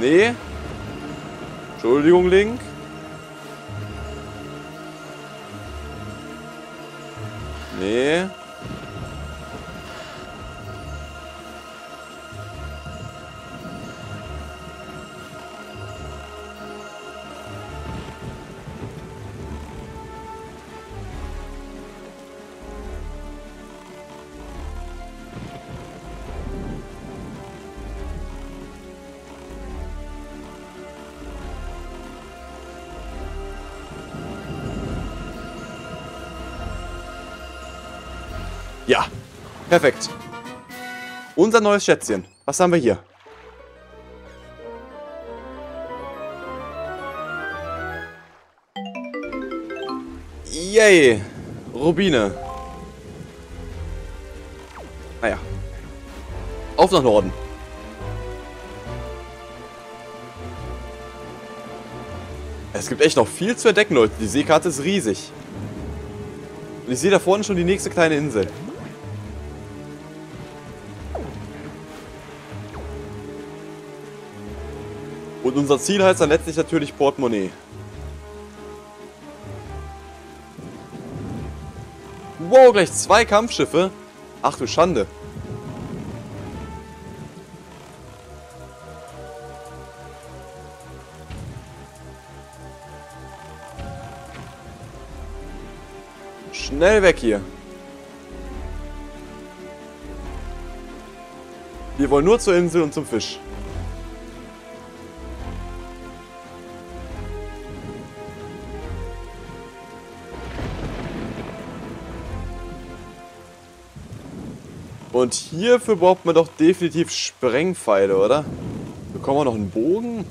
Nee. Entschuldigung, Link. Nee. Perfekt. Unser neues Schätzchen. Was haben wir hier? Yay! Rubine. Naja. Auf nach Norden. Es gibt echt noch viel zu entdecken, Leute. Die Seekarte ist riesig. Und ich sehe da vorne schon die nächste kleine Insel. Und unser Ziel heißt dann letztlich natürlich Portemonnaie. Wow, gleich zwei Kampfschiffe. Ach du Schande. Schnell weg hier. Wir wollen nur zur Insel und zum Fisch. Und hierfür braucht man doch definitiv Sprengpfeile, oder? Bekommen wir noch einen Bogen?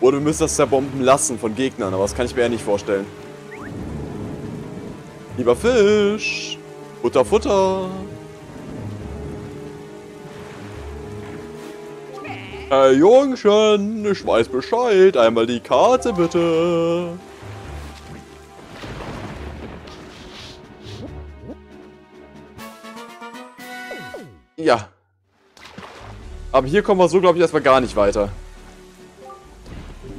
Oder wir müssen das zerbomben lassen von Gegnern, aber das kann ich mir ja nicht vorstellen. Lieber Fisch! Futter, Futter! Hey Jungchen, ich weiß Bescheid. Einmal die Karte bitte. Ja. Aber hier kommen wir so, glaube ich, erstmal gar nicht weiter.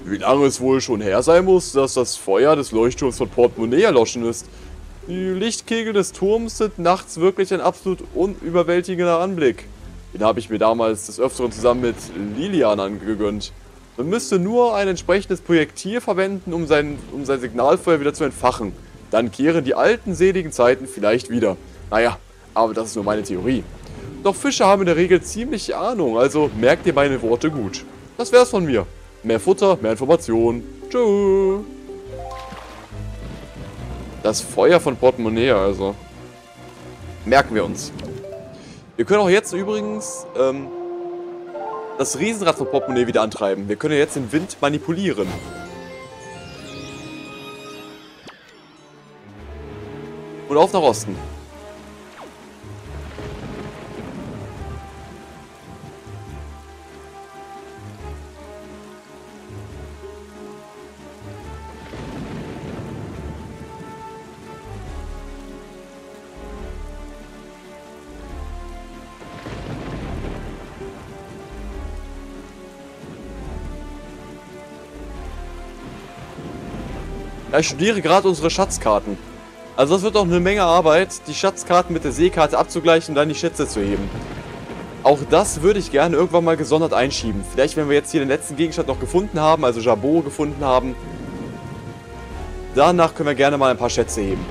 Wie lange es wohl schon her sein muss, dass das Feuer des Leuchtturms von Portemonnaie erloschen ist. Die Lichtkegel des Turms sind nachts wirklich ein absolut unüberwältigender Anblick. Den habe ich mir damals des Öfteren zusammen mit Lilian angegönnt. Man müsste nur ein entsprechendes Projektil verwenden, um sein, um sein Signalfeuer wieder zu entfachen. Dann kehren die alten seligen Zeiten vielleicht wieder. Naja, aber das ist nur meine Theorie. Doch Fische haben in der Regel ziemlich Ahnung, also merkt ihr meine Worte gut. Das wär's von mir. Mehr Futter, mehr Information. Tschüss. Das Feuer von Portemonnaie also. Merken wir uns. Wir können auch jetzt übrigens ähm, das Riesenrad von Portemonnaie wieder antreiben. Wir können jetzt den Wind manipulieren. Und auf nach Osten. Ich studiere gerade unsere Schatzkarten. Also das wird auch eine Menge Arbeit, die Schatzkarten mit der Seekarte abzugleichen und dann die Schätze zu heben. Auch das würde ich gerne irgendwann mal gesondert einschieben. Vielleicht, wenn wir jetzt hier den letzten Gegenstand noch gefunden haben, also Jabot gefunden haben. Danach können wir gerne mal ein paar Schätze heben.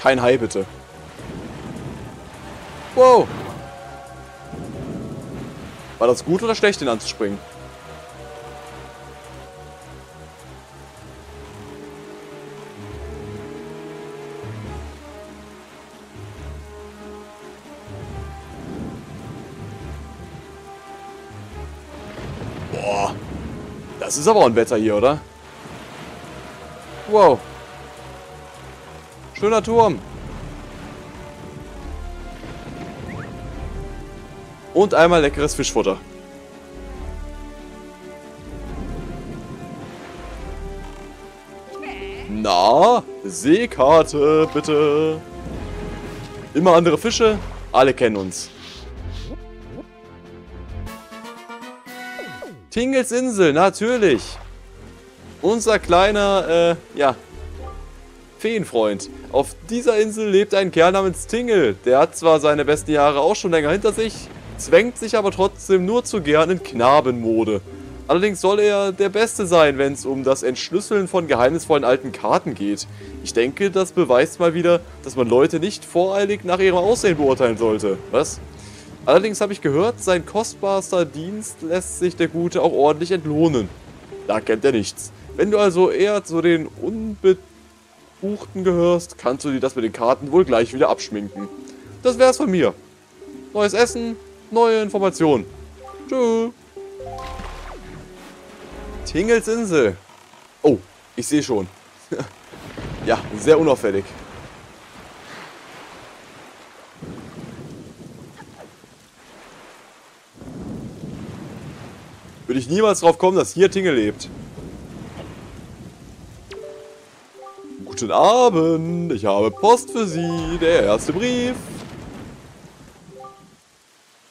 Kein Hai, bitte. Wow. War das gut oder schlecht, den anzuspringen? Boah. Das ist aber ein Wetter hier, oder? Wow. Schöner Turm. Und einmal leckeres Fischfutter. Na, Seekarte, bitte. Immer andere Fische, alle kennen uns. Tingels Insel, natürlich. Unser kleiner, äh, ja, Feenfreund. Auf dieser Insel lebt ein Kerl namens Tingle. Der hat zwar seine besten Jahre auch schon länger hinter sich, zwängt sich aber trotzdem nur zu gern in Knabenmode. Allerdings soll er der Beste sein, wenn es um das Entschlüsseln von geheimnisvollen alten Karten geht. Ich denke, das beweist mal wieder, dass man Leute nicht voreilig nach ihrem Aussehen beurteilen sollte. Was? Allerdings habe ich gehört, sein kostbarster Dienst lässt sich der Gute auch ordentlich entlohnen. Da kennt er nichts. Wenn du also eher zu den Unbebuchten gehörst, kannst du dir das mit den Karten wohl gleich wieder abschminken. Das wär's von mir. Neues Essen, neue Informationen. Tschüss. Tingels Insel. Oh, ich sehe schon. ja, sehr unauffällig. Würde ich niemals drauf kommen, dass hier Tingle lebt. Guten Abend, ich habe Post für Sie, der erste Brief.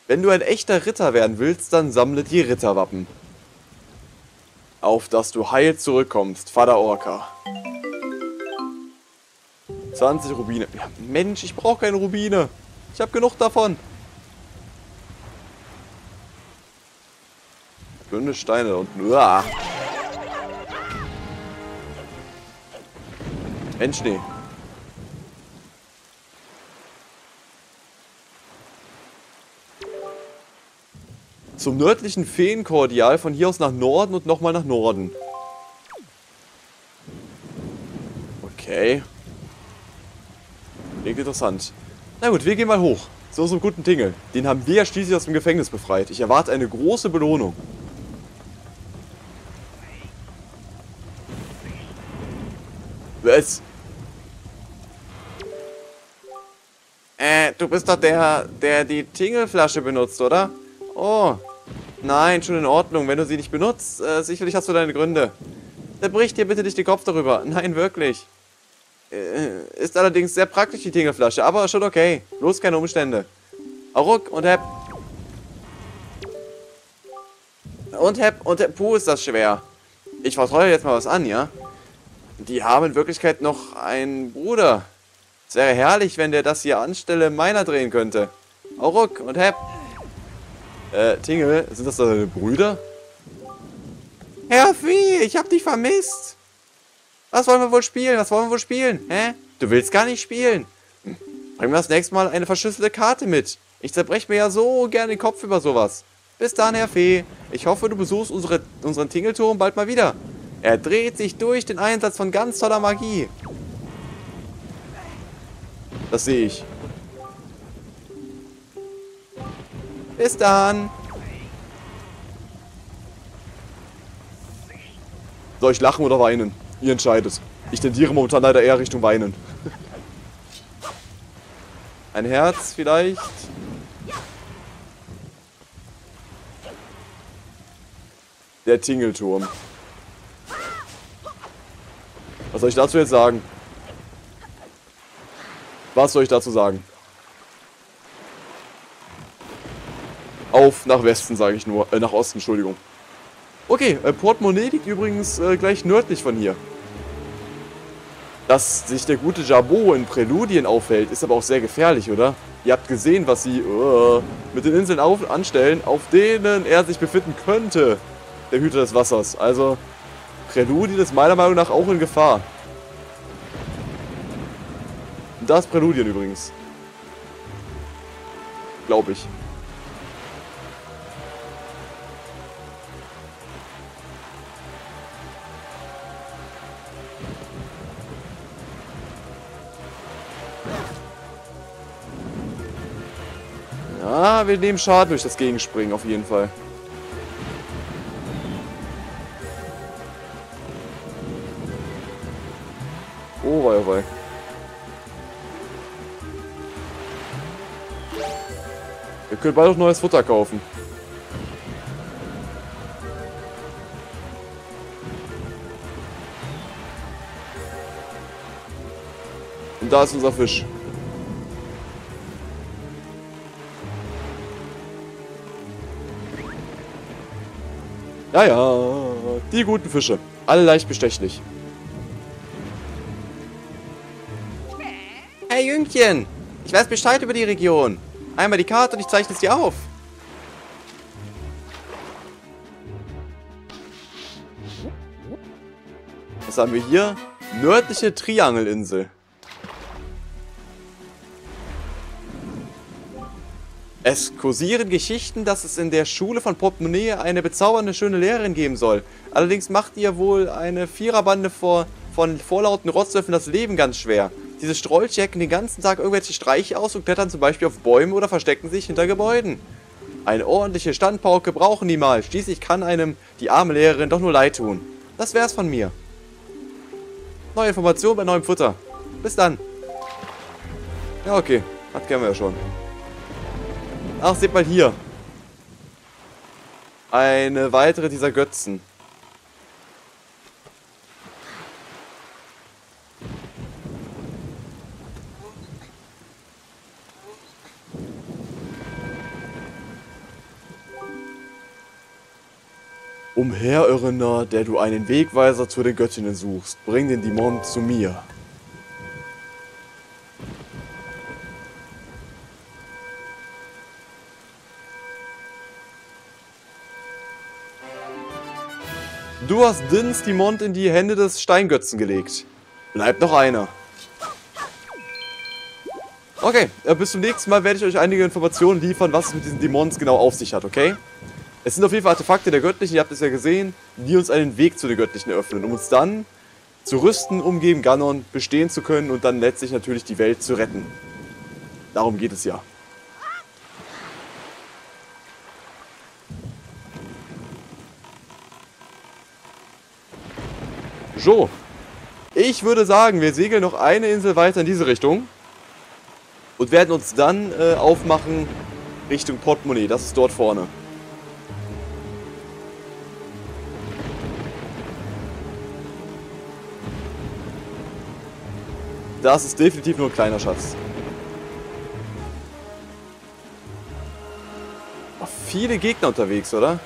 Wenn du ein echter Ritter werden willst, dann sammle die Ritterwappen auf dass du heil zurückkommst, Vater Orca. 20 Rubine. Ja, Mensch, ich brauche keine Rubine. Ich habe genug davon. Dünne Steine und Uah. Mensch, nee. Zum nördlichen Feenkordial, von hier aus nach Norden und nochmal nach Norden. Okay. Klingt interessant. Na gut, wir gehen mal hoch. Zu unserem guten Tingle. Den haben wir ja schließlich aus dem Gefängnis befreit. Ich erwarte eine große Belohnung. Was? Äh, du bist doch der, der die Tingelflasche benutzt, oder? Oh, Nein, schon in Ordnung, wenn du sie nicht benutzt. Äh, sicherlich hast du deine Gründe. Zerbrich dir bitte nicht den Kopf darüber. Nein, wirklich. Äh, ist allerdings sehr praktisch, die Tingelflasche, aber schon okay. Bloß keine Umstände. Auruck und Hepp. Und Hepp und Hepp. Puh, ist das schwer. Ich vertraue jetzt mal was an, ja? Die haben in Wirklichkeit noch einen Bruder. Es wäre herrlich, wenn der das hier anstelle meiner drehen könnte. Auruck und Hepp. Äh, Tingle, sind das deine Brüder? Herr Vieh, ich hab dich vermisst. Was wollen wir wohl spielen? Was wollen wir wohl spielen? Hä? Du willst gar nicht spielen. Bring mir das nächste Mal eine verschlüsselte Karte mit. Ich zerbreche mir ja so gerne den Kopf über sowas. Bis dann, Herr Fee. Ich hoffe, du besuchst unsere, unseren Tingelturm bald mal wieder. Er dreht sich durch den Einsatz von ganz toller Magie. Das sehe ich. Bis dann. Soll ich lachen oder weinen? Ihr entscheidet. Ich tendiere momentan leider eher Richtung Weinen. Ein Herz vielleicht? Der Tingelturm. Was soll ich dazu jetzt sagen? Was soll ich dazu sagen? Auf nach Westen, sage ich nur. Äh, nach Osten, Entschuldigung. Okay, äh, Portemonnaie liegt übrigens äh, gleich nördlich von hier. Dass sich der gute Jabot in Präludien aufhält, ist aber auch sehr gefährlich, oder? Ihr habt gesehen, was sie uh, mit den Inseln auf anstellen, auf denen er sich befinden könnte. Der Hüter des Wassers. Also, Präludien ist meiner Meinung nach auch in Gefahr. Das Präludien übrigens. Glaube ich. Ah, wir nehmen Schaden durch das Gegenspringen auf jeden Fall. Oh wei, oh wei. Wir können bald auch neues Futter kaufen. Und da ist unser Fisch. Ja, ja, die guten Fische. Alle leicht bestechlich. Hey Jüngchen, ich weiß Bescheid über die Region. Einmal die Karte und ich zeichne es dir auf. Was haben wir hier? Nördliche Triangelinsel. Es kursieren Geschichten, dass es in der Schule von Portemonnaie eine bezaubernde schöne Lehrerin geben soll. Allerdings macht ihr wohl eine Viererbande vor, von vorlauten Rotzlöffeln das Leben ganz schwer. Diese Strolche hacken den ganzen Tag irgendwelche Streiche aus und klettern zum Beispiel auf Bäume oder verstecken sich hinter Gebäuden. Eine ordentliche Standpauke brauchen die mal. Schließlich kann einem die arme Lehrerin doch nur leid tun. Das wär's von mir. Neue Informationen bei neuem Futter. Bis dann. Ja, okay. Das kennen wir ja schon. Ach, seht mal hier. Eine weitere dieser Götzen. Umherirrender, der du einen Wegweiser zu den Göttinnen suchst, bring den Dämon zu mir. Du hast Dins Dimond in die Hände des Steingötzen gelegt. Bleibt noch einer. Okay, äh, bis zum nächsten Mal werde ich euch einige Informationen liefern, was es mit diesen Dämons genau auf sich hat, okay? Es sind auf jeden Fall Artefakte der Göttlichen, ihr habt es ja gesehen, die uns einen Weg zu den Göttlichen eröffnen, um uns dann zu rüsten, um gegen Ganon bestehen zu können und dann letztlich natürlich die Welt zu retten. Darum geht es ja. So. Ich würde sagen, wir segeln noch eine Insel weiter in diese Richtung. Und werden uns dann äh, aufmachen Richtung Portemonnaie. Das ist dort vorne. Das ist definitiv nur ein kleiner Schatz. Oh, viele Gegner unterwegs, oder?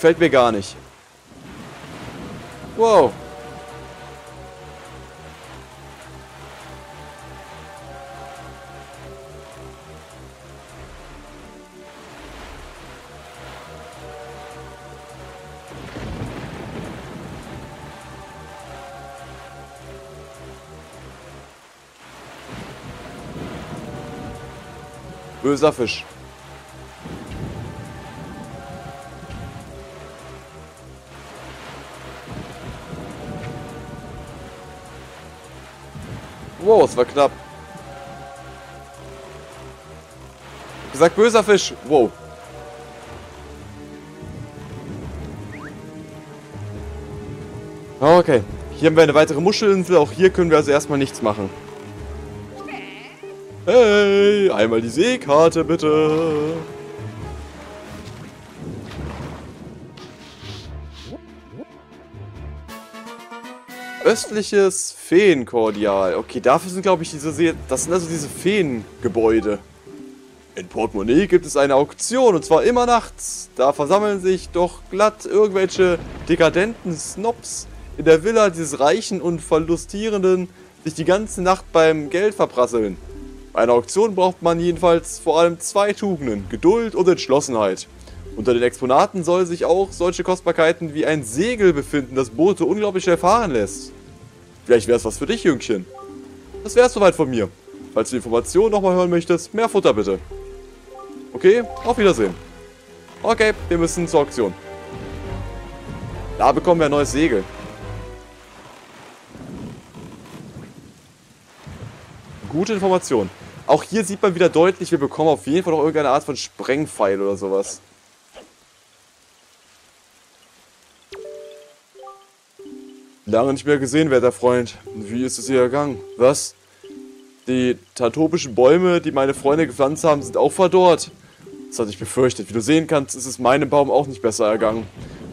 Gefällt mir gar nicht. Wow. Böser Fisch. Es war knapp. Gesagt böser Fisch. Wow. Okay. Hier haben wir eine weitere Muschelinsel. Auch hier können wir also erstmal nichts machen. Hey, einmal die Seekarte bitte. Östliches Feenkordial. Okay, dafür sind glaube ich diese See das sind also diese Feengebäude. In Portemonnaie gibt es eine Auktion und zwar immer nachts. Da versammeln sich doch glatt irgendwelche dekadenten Snobs in der Villa dieses Reichen und Verlustierenden sich die ganze Nacht beim Geld verprasseln. Bei einer Auktion braucht man jedenfalls vor allem zwei Tugenden, Geduld und Entschlossenheit. Unter den Exponaten soll sich auch solche Kostbarkeiten wie ein Segel befinden, das Boote unglaublich schnell fahren lässt. Vielleicht wäre es was für dich, Jüngchen. Das wäre es soweit von mir. Falls du die Informationen nochmal hören möchtest, mehr Futter bitte. Okay, auf Wiedersehen. Okay, wir müssen zur Auktion. Da bekommen wir ein neues Segel. Gute Information. Auch hier sieht man wieder deutlich, wir bekommen auf jeden Fall noch irgendeine Art von Sprengpfeil oder sowas. Lange nicht mehr gesehen, werter Freund. Wie ist es hier ergangen? Was? Die tatopischen Bäume, die meine Freunde gepflanzt haben, sind auch verdorrt. Das hatte ich befürchtet. Wie du sehen kannst, ist es meinem Baum auch nicht besser ergangen.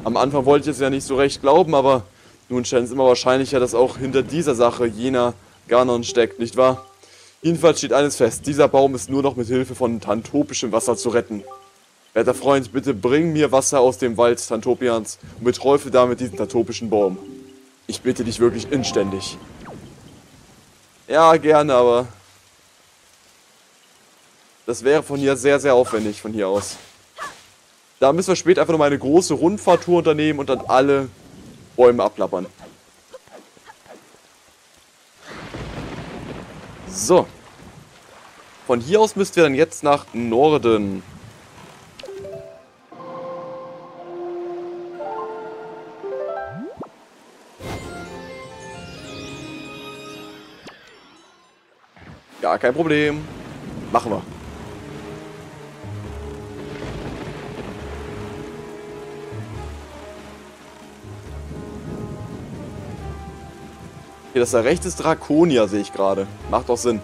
Am Anfang wollte ich es ja nicht so recht glauben, aber nun scheint es immer wahrscheinlicher, dass auch hinter dieser Sache jener Ganon steckt, nicht wahr? Jedenfalls steht eines fest, dieser Baum ist nur noch mit Hilfe von tantopischem Wasser zu retten. Werter Freund, bitte bring mir Wasser aus dem Wald Tantopians und beträufe damit diesen tantopischen Baum. Ich bitte dich wirklich inständig. Ja, gerne, aber... Das wäre von hier sehr, sehr aufwendig, von hier aus. Da müssen wir später einfach nochmal eine große Rundfahrtour unternehmen und dann alle Bäume abklappern. So. Von hier aus müssten wir dann jetzt nach Norden. Gar kein Problem. Machen wir. Okay, das da rechts ist Draconia, sehe ich gerade. Macht doch Sinn.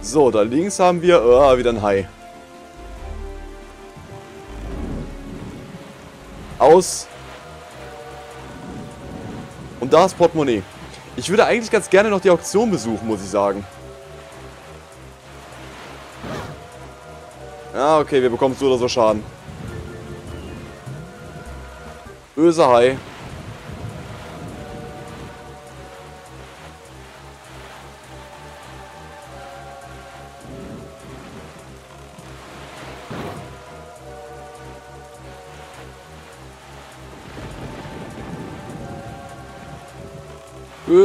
So, da links haben wir oh, wieder ein Hai. Aus. Und da ist Portemonnaie. Ich würde eigentlich ganz gerne noch die Auktion besuchen, muss ich sagen. Ja, okay, wir bekommen so oder so Schaden. Böser Hai.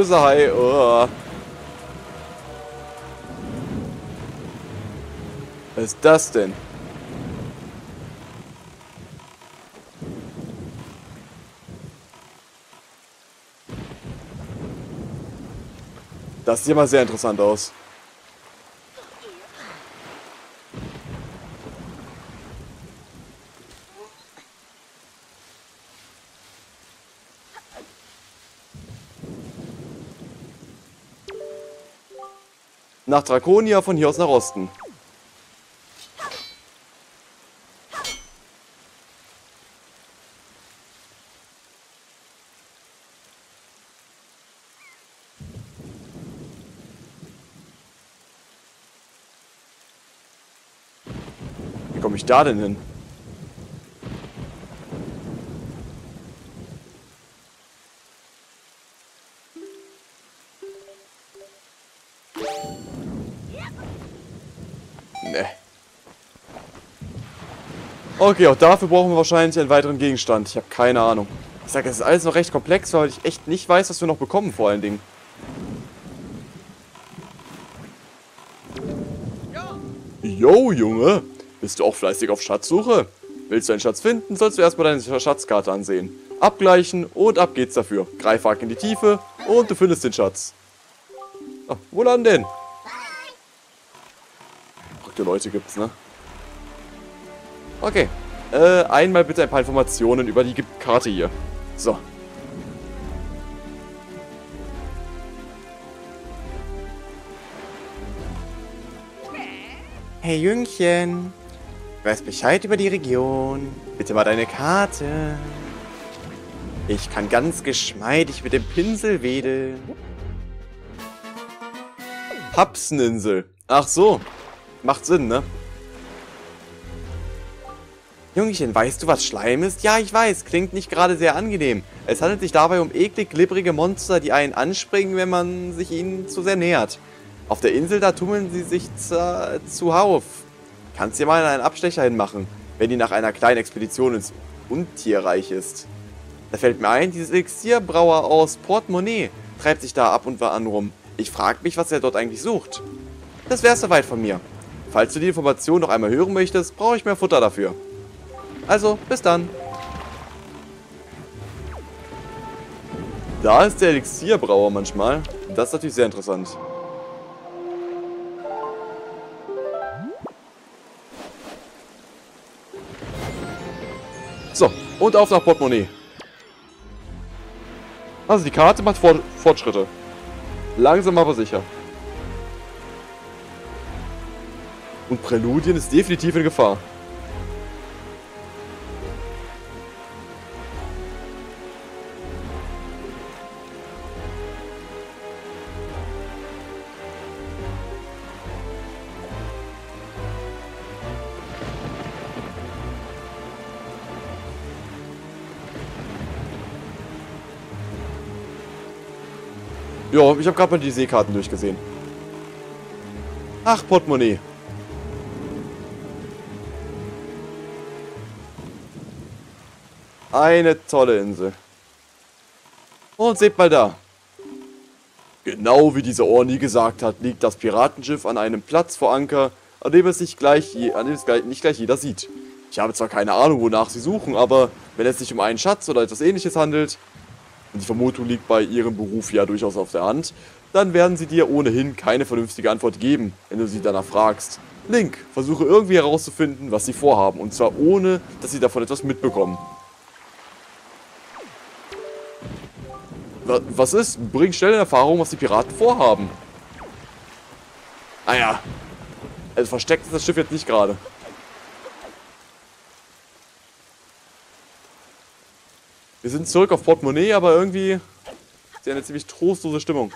Böser Hai. Oh. Was ist das denn? Das sieht mal sehr interessant aus. Nach Draconia von hier aus nach Osten. Wie komme ich da denn hin? Okay, auch dafür brauchen wir wahrscheinlich einen weiteren Gegenstand. Ich habe keine Ahnung. Ich sage, es ist alles noch recht komplex, weil ich echt nicht weiß, was wir noch bekommen vor allen Dingen. Yo, Junge! Bist du auch fleißig auf Schatzsuche? Willst du einen Schatz finden, sollst du erstmal deine Schatzkarte ansehen. Abgleichen und ab geht's dafür. Greif arg in die Tiefe und du findest den Schatz. Ach, wo lang denn? Verrückte Leute gibt's, ne? Okay. Äh, einmal bitte ein paar Informationen über die Karte hier. So. Hey Jüngchen, du weißt Bescheid über die Region. Bitte mal deine Karte. Ich kann ganz geschmeidig mit dem Pinsel wedeln. Hapseninsel. Ach so. Macht Sinn, ne? Jungchen, weißt du, was Schleim ist? Ja, ich weiß, klingt nicht gerade sehr angenehm. Es handelt sich dabei um eklig glibbrige Monster, die einen anspringen, wenn man sich ihnen zu sehr nähert. Auf der Insel, da tummeln sie sich zuhauf. Kannst dir mal einen Abstecher hinmachen, wenn die nach einer kleinen Expedition ins Untierreich ist. Da fällt mir ein, dieses Elixierbrauer aus Portemonnaie treibt sich da ab und an rum. Ich frage mich, was er dort eigentlich sucht. Das wär's soweit von mir. Falls du die Information noch einmal hören möchtest, brauche ich mehr Futter dafür. Also, bis dann. Da ist der Elixierbrauer manchmal. Das ist natürlich sehr interessant. So, und auf nach Portemonnaie. Also die Karte macht Fort Fortschritte. Langsam aber sicher. Und Präludien ist definitiv in Gefahr. Ja, ich habe gerade mal die Seekarten durchgesehen. Ach, Portemonnaie. Eine tolle Insel. Und seht mal da. Genau wie dieser Orni gesagt hat, liegt das Piratenschiff an einem Platz vor Anker, an dem es, nicht gleich, an dem es nicht gleich jeder sieht. Ich habe zwar keine Ahnung, wonach sie suchen, aber wenn es sich um einen Schatz oder etwas ähnliches handelt, die Vermutung liegt bei ihrem Beruf ja durchaus auf der Hand, dann werden sie dir ohnehin keine vernünftige Antwort geben, wenn du sie danach fragst. Link, versuche irgendwie herauszufinden, was sie vorhaben, und zwar ohne, dass sie davon etwas mitbekommen. Was ist? Bring schnell in Erfahrung, was die Piraten vorhaben. Ah ja. Also versteckt ist das Schiff jetzt nicht gerade. Wir sind zurück auf Portemonnaie, aber irgendwie ist ja eine ziemlich trostlose Stimmung.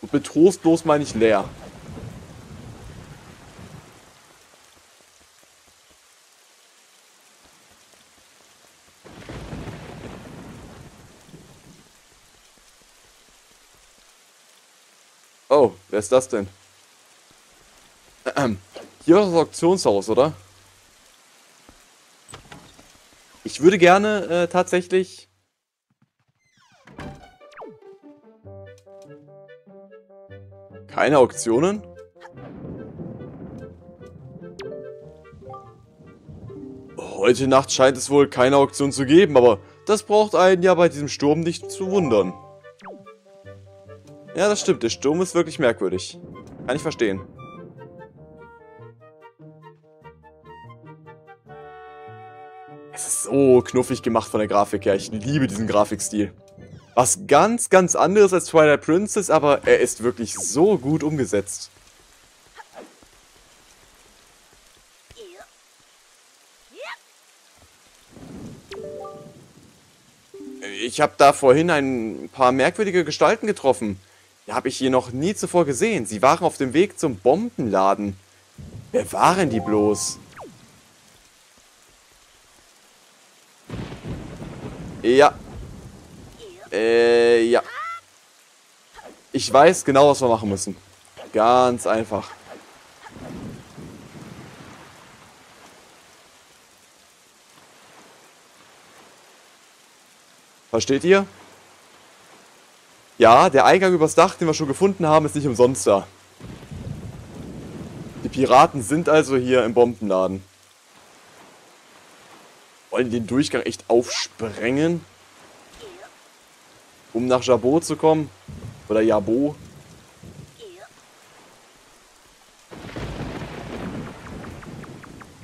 Und mit trostlos meine ich leer. Oh, wer ist das denn? Ähm, hier ist das Auktionshaus, oder? Ich würde gerne äh, tatsächlich... Keine Auktionen? Heute Nacht scheint es wohl keine Auktion zu geben, aber das braucht einen ja bei diesem Sturm nicht zu wundern. Ja, das stimmt. Der Sturm ist wirklich merkwürdig. Kann ich verstehen. Es ist so knuffig gemacht von der Grafik her. Ich liebe diesen Grafikstil. Was ganz, ganz anderes als Twilight Princess, aber er ist wirklich so gut umgesetzt. Ich habe da vorhin ein paar merkwürdige Gestalten getroffen. Habe ich hier noch nie zuvor gesehen. Sie waren auf dem Weg zum Bombenladen. Wer waren die bloß? Ja. Äh, ja. Ich weiß genau, was wir machen müssen. Ganz einfach. Versteht ihr? Ja, der Eingang übers Dach, den wir schon gefunden haben, ist nicht umsonst da. Die Piraten sind also hier im Bombenladen. Wollen die den Durchgang echt aufsprengen? Um nach Jabot zu kommen? Oder Jabot?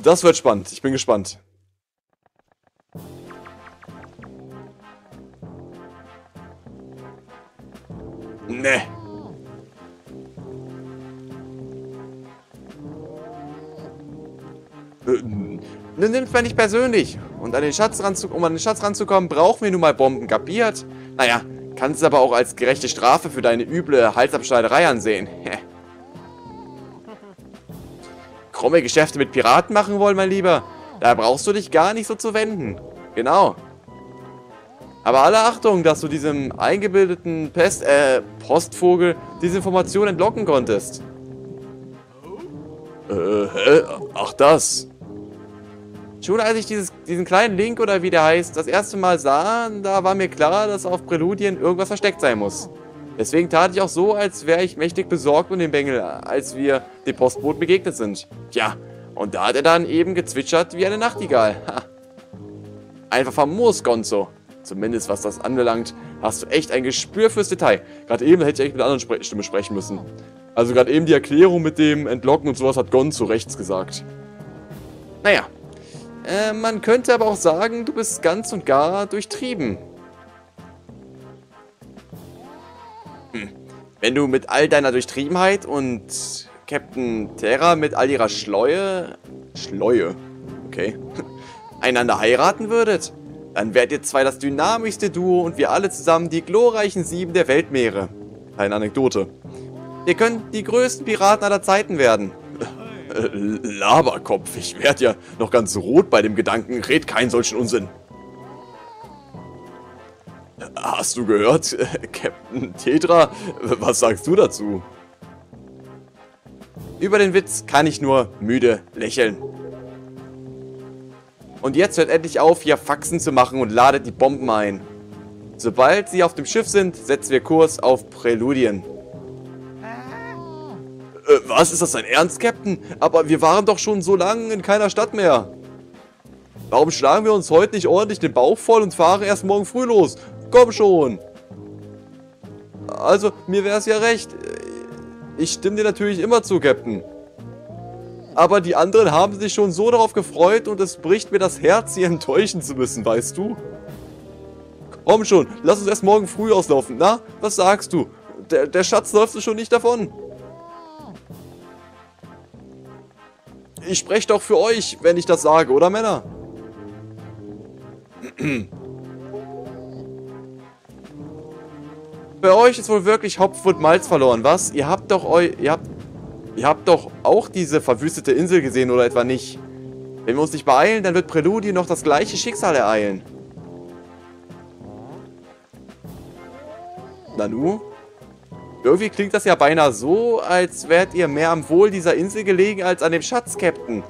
Das wird spannend. Ich bin gespannt. Ne. Nimm's mal nicht persönlich. Und an den Schatz um an den Schatz ranzukommen, brauchen wir nun mal Bomben, kapiert? Naja, kannst es aber auch als gerechte Strafe für deine üble Halsabschneiderei ansehen. Krumme Geschäfte mit Piraten machen wollen, mein Lieber? Da brauchst du dich gar nicht so zu wenden. Genau. Aber alle Achtung, dass du diesem eingebildeten Pest, äh, Postvogel diese Information entlocken konntest. Äh, hä? Ach das. Schon als ich dieses, diesen kleinen Link oder wie der heißt, das erste Mal sah, da war mir klar, dass auf Präludien irgendwas versteckt sein muss. Deswegen tat ich auch so, als wäre ich mächtig besorgt um den Bengel, als wir dem Postboot begegnet sind. Tja, und da hat er dann eben gezwitschert wie eine Nachtigall. Ha. Einfach famos, Gonzo. Zumindest was das anbelangt, Hast du echt ein Gespür fürs Detail. Gerade eben hätte ich echt mit einer anderen Stimme sprechen müssen. Also gerade eben die Erklärung mit dem Entlocken und sowas hat Gon zu rechts gesagt. Naja. Äh, man könnte aber auch sagen, du bist ganz und gar durchtrieben. Hm. Wenn du mit all deiner Durchtriebenheit und Captain Terra mit all ihrer Schleue... Schleue? Okay. einander heiraten würdet, dann wärt ihr zwei das dynamischste Duo und wir alle zusammen die glorreichen Sieben der Weltmeere. Eine Anekdote. Ihr könnt die größten Piraten aller Zeiten werden. Äh, Laberkopf, ich werd ja noch ganz rot bei dem Gedanken, red keinen solchen Unsinn. Hast du gehört, Captain Tetra? Was sagst du dazu? Über den Witz kann ich nur müde lächeln. Und jetzt hört endlich auf, hier Faxen zu machen und ladet die Bomben ein. Sobald sie auf dem Schiff sind, setzen wir Kurs auf Präludien. Äh, was? Ist das dein Ernst, Captain? Aber wir waren doch schon so lange in keiner Stadt mehr. Warum schlagen wir uns heute nicht ordentlich den Bauch voll und fahren erst morgen früh los? Komm schon! Also, mir wäre es ja recht. Ich stimme dir natürlich immer zu, Captain aber die anderen haben sich schon so darauf gefreut und es bricht mir das Herz, sie enttäuschen zu müssen, weißt du? Komm schon, lass uns erst morgen früh auslaufen. Na, was sagst du? Der, der Schatz läuft schon nicht davon. Ich spreche doch für euch, wenn ich das sage, oder Männer? Bei euch ist wohl wirklich Hopf und Malz verloren, was? Ihr habt doch eu... Ihr habt Ihr habt doch auch diese verwüstete Insel gesehen, oder etwa nicht? Wenn wir uns nicht beeilen, dann wird Präludie noch das gleiche Schicksal ereilen. Nanu? Irgendwie klingt das ja beinahe so, als wärt ihr mehr am Wohl dieser Insel gelegen als an dem Schatz, Captain.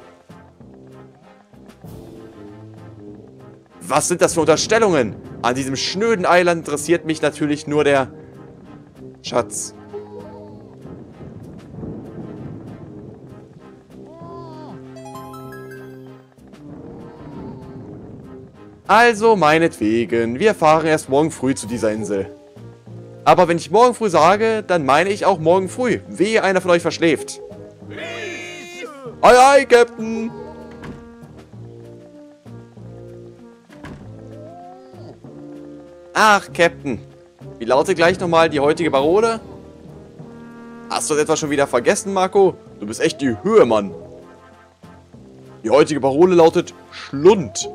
Was sind das für Unterstellungen? An diesem schnöden Eiland interessiert mich natürlich nur der Schatz. Also meinetwegen, wir fahren erst morgen früh zu dieser Insel. Aber wenn ich morgen früh sage, dann meine ich auch morgen früh. Wehe, einer von euch verschläft. Ei, ei, Captain. Ach, Captain. Wie lautet gleich nochmal die heutige Parole? Hast du das etwa schon wieder vergessen, Marco? Du bist echt die Höhe, Mann. Die heutige Parole lautet Schlund.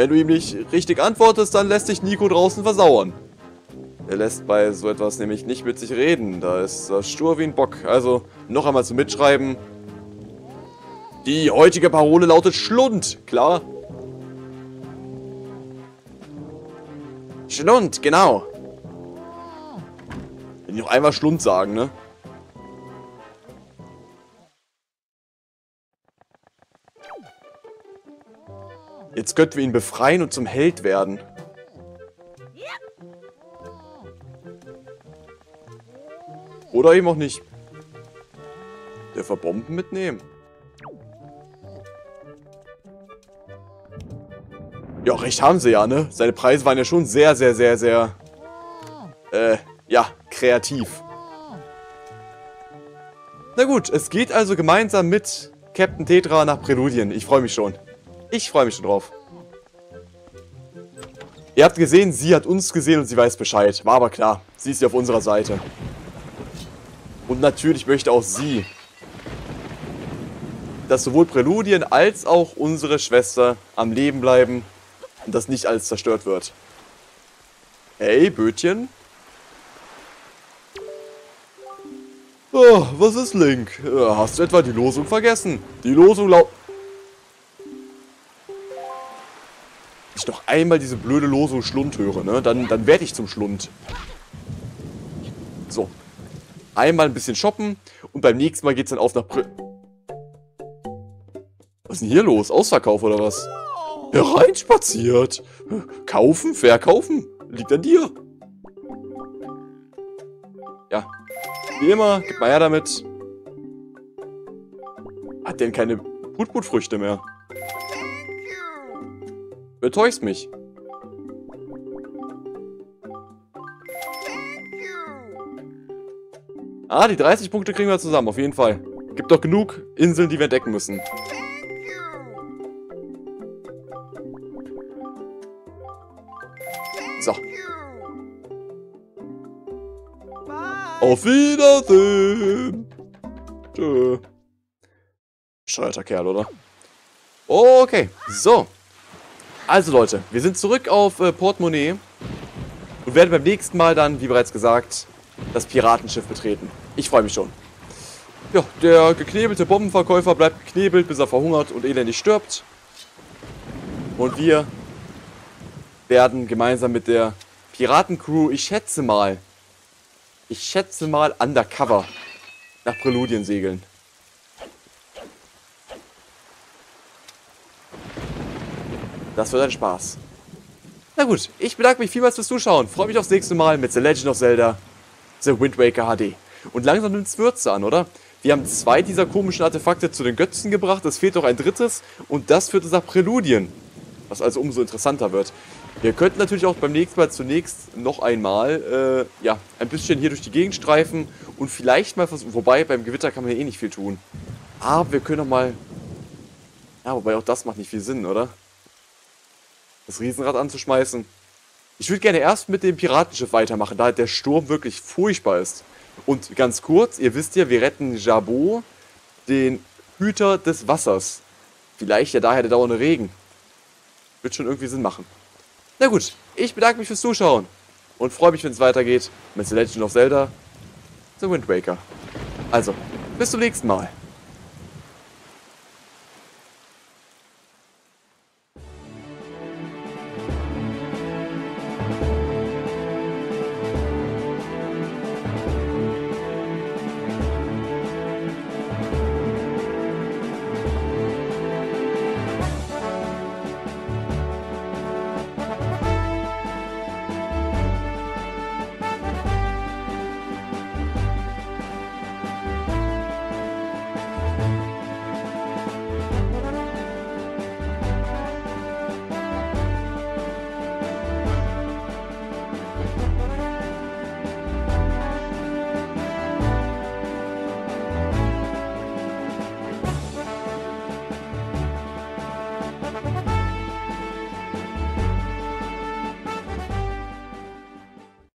Wenn du ihm nicht richtig antwortest, dann lässt sich Nico draußen versauern. Er lässt bei so etwas nämlich nicht mit sich reden. Da ist er stur wie ein Bock. Also, noch einmal zum Mitschreiben. Die heutige Parole lautet Schlund, klar? Schlund, genau. Wenn die noch einmal Schlund sagen, ne? Jetzt könnten wir ihn befreien und zum Held werden. Oder eben auch nicht. Der Verbomben mitnehmen. Ja, recht haben sie ja, ne? Seine Preise waren ja schon sehr, sehr, sehr, sehr... Äh, ja, kreativ. Na gut, es geht also gemeinsam mit Captain Tetra nach Präludien. Ich freue mich schon. Ich freue mich schon drauf. Ihr habt gesehen, sie hat uns gesehen und sie weiß Bescheid. War aber klar. Sie ist ja auf unserer Seite. Und natürlich möchte auch sie, dass sowohl Präludien als auch unsere Schwester am Leben bleiben und dass nicht alles zerstört wird. Hey, Bötchen? Oh, was ist Link? Äh, hast du etwa die Losung vergessen? Die Losung lautet... ich noch einmal diese blöde Losung Schlund höre, ne, dann, dann werde ich zum Schlund. So. Einmal ein bisschen shoppen und beim nächsten Mal geht's dann auf nach Br Was ist denn hier los? Ausverkauf oder was? Hereinspaziert. Kaufen, verkaufen. Liegt an dir. Ja. Wie immer, gib mal her damit. Hat denn keine Putputfrüchte mehr? Betäubst mich. Ah, die 30 Punkte kriegen wir zusammen, auf jeden Fall. Gibt doch genug Inseln, die wir entdecken müssen. So. Auf Wiedersehen. Tschö. Bescheuerter Kerl, oder? Okay, so. Also Leute, wir sind zurück auf äh, Portemonnaie und werden beim nächsten Mal dann, wie bereits gesagt, das Piratenschiff betreten. Ich freue mich schon. Ja, der geknebelte Bombenverkäufer bleibt geknebelt, bis er verhungert und elendig stirbt. Und wir werden gemeinsam mit der Piratencrew, ich schätze mal, ich schätze mal undercover nach Präludien segeln. Das wird ein Spaß. Na gut, ich bedanke mich vielmals fürs Zuschauen. Freue mich aufs nächste Mal mit The Legend of Zelda, The Wind Waker HD. Und langsam nimmt es Würze an, oder? Wir haben zwei dieser komischen Artefakte zu den Götzen gebracht, es fehlt noch ein drittes und das führt uns nach Präludien. Was also umso interessanter wird. Wir könnten natürlich auch beim nächsten Mal zunächst noch einmal äh, ja, ein bisschen hier durch die Gegend streifen und vielleicht mal versuchen, wobei beim Gewitter kann man ja eh nicht viel tun. Aber wir können noch mal, ja, wobei auch das macht nicht viel Sinn, oder? Das Riesenrad anzuschmeißen. Ich würde gerne erst mit dem Piratenschiff weitermachen, da der Sturm wirklich furchtbar ist. Und ganz kurz, ihr wisst ja, wir retten Jabot, den Hüter des Wassers. Vielleicht ja daher der dauernde Regen. Wird schon irgendwie Sinn machen. Na gut, ich bedanke mich fürs Zuschauen und freue mich, wenn es weitergeht mit The Legend of Zelda, The Wind Waker. Also, bis zum nächsten Mal.